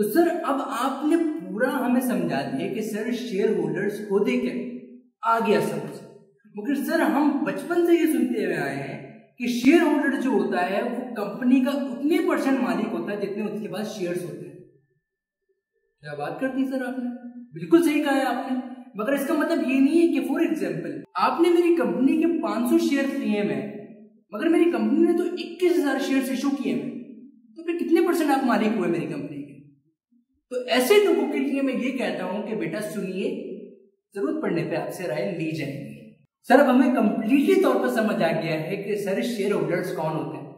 तो सर, अब आपने पूरा हमें समझा दिया कि सर शेयर होल्डर्स होते क्या आ गया समझ। मगर सर, हम बचपन से ये सुनते हुए आए हैं कि शेयर होल्डर जो होता है, वो कंपनी का उतने परसेंट मालिक होता है जितने उसके पास शेयर्स होते हैं। क्या बात कर दी सर आपने? बिल्कुल सही कहा है आपने। मगर इसका मतलब ये नहीं है कि फॉर एग्ज़ाम्पल आपने मेरी कंपनी के 500 शेयर लिए हैं, मगर मेरी कंपनी ने तो इक्कीस हज़ार शेयर इशू किए हैं। तो फिर कितने परसेंट आप मालिक हुए मेरी कंपनी तो ऐसे लोगों के लिए मैं ये कहता हूँ कि बेटा सुनिए, ज़रूरत पड़ने पे आपसे राय ली जाएगी। सर, अब हमें कंप्लीटली तौर पर समझ आ गया है कि सर शेयर होल्डर्स कौन होते हैं।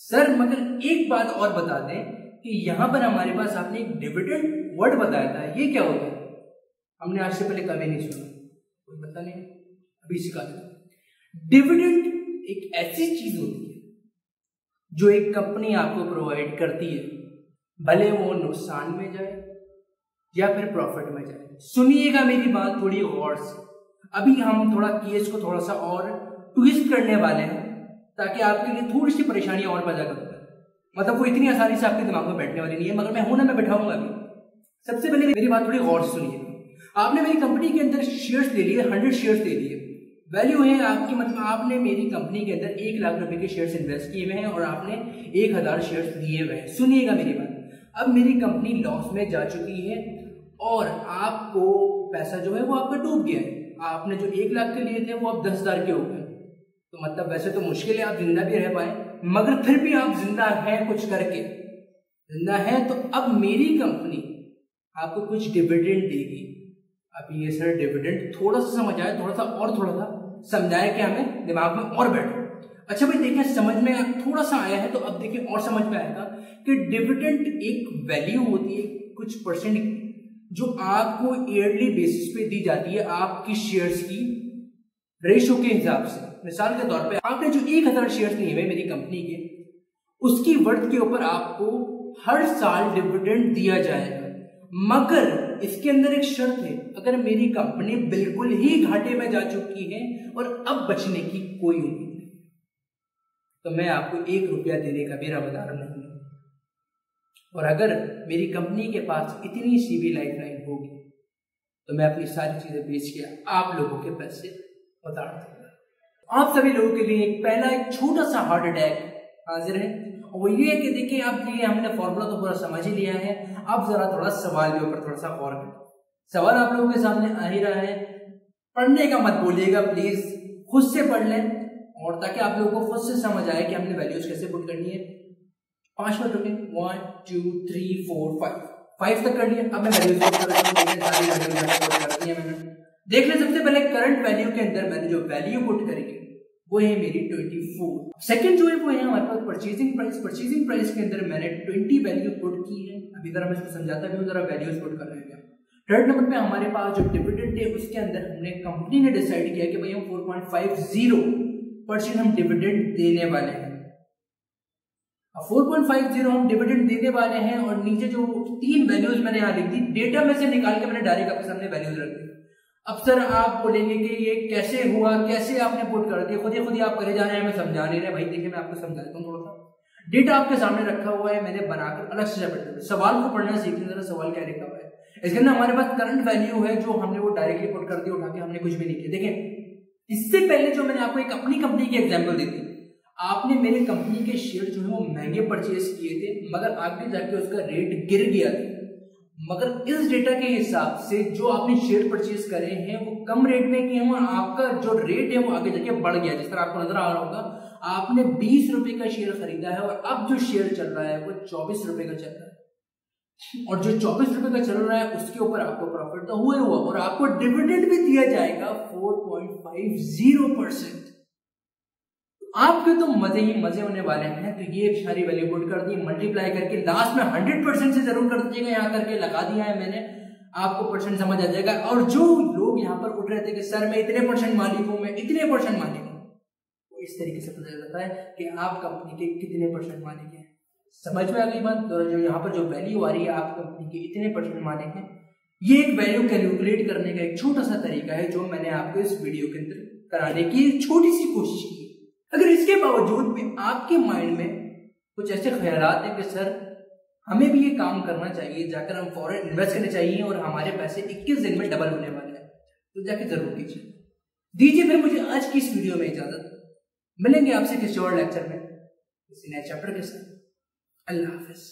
सर, मगर एक बात और बता दें कि यहाँ पर हमारे पास आपने एक डिविडेंड वर्ड बताया था, ये क्या होता है? हमने आज से पहले कभी नहीं सुना। कोई पता नहीं, अभी सिखा देता डिविडेंड एक ऐसी चीज़ होती है जो एक कंपनी आपको प्रोवाइड करती है। भले वो नुकसान में जाए या फिर प्रॉफिट में जाए। सुनिएगा मेरी बात थोड़ी गौर से। अभी हम थोड़ा केस को थोड़ा सा और ट्विस्ट करने वाले हैं, ताकि आपके लिए थोड़ी सी परेशानी और पैदा कर मतलब वो इतनी आसानी से आपके दिमाग में बैठने वाली नहीं है, मगर मैं हूँ ना, मैं बैठाऊँगा अभी। सबसे पहले मेरी बात थोड़ी गौर से सुनिए। आपने मेरी कंपनी के अंदर शेयर्स ले लिए हंड्रेड शेयर्स ले लिए। वैल्यू है आपकी मतलब आपने मेरी कंपनी के अंदर एक लाख रुपए के शेयर्स इन्वेस्ट किए हुए हैं और आपने एक हज़ार शेयर्स लिए हुए हैं। सुनिएगा मेरी बात। अब मेरी कंपनी लॉस में जा चुकी है और आपको पैसा जो है वो आपका डूब गया है। आपने जो एक लाख के लिए थे, वो अब दस हज़ार के हो गए। तो मतलब वैसे तो मुश्किल है, आप ज़िंदा भी रह पाए, मगर फिर भी आप ज़िंदा हैं कुछ करके। ज़िंदा है तो अब मेरी कंपनी आपको कुछ डिविडेंड देगी। अब ये सर डिविडेंड थोड़ा सा समझ आए थोड़ा सा और थोड़ा सा समझाए कि हमें दिमाग में और बैठो। अच्छा भाई, देखिए, समझ में थोड़ा सा आया है तो अब देखिए और समझ में आएगा कि डिविडेंड एक वैल्यू होती है, कुछ परसेंट जो आपको ईयरली बेसिस पे दी जाती है आपकी शेयर्स की रेशो के हिसाब से। मिसाल के तौर पे आपने जो एक हज़ार शेयर लिए हुए मेरी कंपनी के, उसकी वर्थ के ऊपर आपको हर साल डिविडेंड दिया जाएगा। मगर इसके अंदर एक शर्त है, अगर मेरी कंपनी बिल्कुल ही घाटे में जा चुकी है और अब बचने की कोई उम्मीद नहीं। तो मैं आपको एक रुपया देने का मेरा बदार नहीं और अगर मेरी कंपनी के पास इतनी सी भी लाइफ लाइन होगी तो मैं अपनी सारी चीज़ें बेच के आप लोगों के पैसे उतार दूँगा। आप सभी लोगों के लिए एक पहला एक छोटा सा हार्ट अटैक हाजिर है। और वो ये है कि देखिए आप ये हमने फॉर्मूला तो पूरा समझ ही लिया है। अब जरा थोड़ा सवाल के ऊपर थोड़ा सा और सवाल आप लोगों के सामने आ ही रहा है। पढ़ने का मत बोलिएगा प्लीज़ खुद से पढ़ लें और ताकि आप लोगों को खुद से समझ आए कि हमने वैल्यूज़ कैसे पुट करनी है। पाँच मिनट रुके one, two, three, four, five. Five तक कर लिया अब मैं वैल्यूज़ देख ले सबसे पहले करंट वैल्यू के अंदर मैंने जो वैल्यू पुट करी है वो है मेरी ट्वेंटी फोर सेकेंड जो है, वो है हमारे पास परचेजिंग प्राइस परचेजिंग प्राइस के अंदर मैंने ट्वेंटी वैल्यू पुट की है। अभी जरा मैं इसको समझाता भी हूँ, जरा वैल्यूज़ पुट कर रहे हैं थर्ड नंबर पे हमारे पास जो डिविडेंड है, उसके अंदर हमने कंपनी ने डिसाइड किया कि भाई हम 4.50 परसेंट हम डिविडेंड देने वाले हैं। फोर पॉइंट फाइव ज़ीरो हम डिविडेंड देने वाले हैं और नीचे जो तीन वैल्यूज़ मैंने यहाँ लिख दी डेटा में से निकाल के मैंने डायरेक्ट आपके सामने वैल्यूज़ रख दी। अब सर आप बोलेंगे कि ये कैसे हुआ, कैसे आपने पुट कर दिया? खुद ही खुद ही आप करे जा रहे हैं, मैं समझा नहीं रहे। भाई, देखिए, मैं आपको समझा देता हूँ थोड़ा सा डेटा आपके सामने रखा हुआ है, मैंने बनाकर अलग से सवाल को पढ़ना सीखने जरा सवाल क्या लिखा हुआ है। इसके अंदर हमारे पास करंट वैल्यू है, जो हमने वो डायरेक्टली पुट कर दिया उठा के हमने कुछ भी नहीं किया। देखें इससे पहले जो मैंने आपको एक अपनी कंपनी की एग्ज़ाम्पल दी थी आपने मेरे कंपनी के शेयर जो है वो महँगे परचेज किए थे, मगर आगे जाके उसका रेट गिर गया था। मगर इस डेटा के हिसाब से जो आपने शेयर परचेज करे हैं, वो कम रेट में किए हैं और आपका जो रेट है वो आगे जाके बढ़ गया। जिस तरह आपको नज़र आ रहा होगा, आपने बीस रुपए का शेयर खरीदा है और अब जो शेयर चल रहा है, वो चौबीस रुपए का चल रहा है। और जो चौबीस रुपए का चल रहा है, उसके ऊपर आपको प्रॉफिट तो हुआ हुआ, और आपको डिविडेंड भी दिया जाएगा four point five zero percent आपके तो मज़े ही मज़े होने वाले हैं। तो ये सारी वैल्यू पुट कर दी मल्टीप्लाई करके लास्ट में हंड्रेड परसेंट से ज़रूर कर दीजिएगा, यहाँ करके लगा दिया है मैंने। आपको परसेंट समझ आ जाएगा। और जो लोग यहाँ पर उठ रहे थे कि, सर, मैं इतने परसेंट मालिक हूँ, मैं इतने परसेंट मालिक हूँ। तो इस तरीके से पता चलता है कि आप कंपनी के कितने परसेंट मालिक हैं। समझ में आ गई बात? तो जो यहाँ पर जो वैल्यू आ रही है आप कंपनी के इतने परसेंट मालिक हैं। ये एक वैल्यू कैलकुलेट करने का एक छोटा सा तरीका है, जो मैंने आपको इस वीडियो के अंदर कराने की छोटी सी कोशिश की। अगर इसके बावजूद भी आपके माइंड में कुछ ऐसे ख्याल हैं कि सर, हमें भी ये काम करना चाहिए, जाकर हम फॉरन इन्वेस्ट करने चाहिए और हमारे पैसे 21 दिन में डबल होने वाले हैं तो जाके ज़रूर कीजिए। दीजिए फिर मुझे आज की इस वीडियो में इजाज़त। मिलेंगे आपसे किसी और लेक्चर में, किसी नए चैप्टर के साथ। अल्लाह हाफिज़।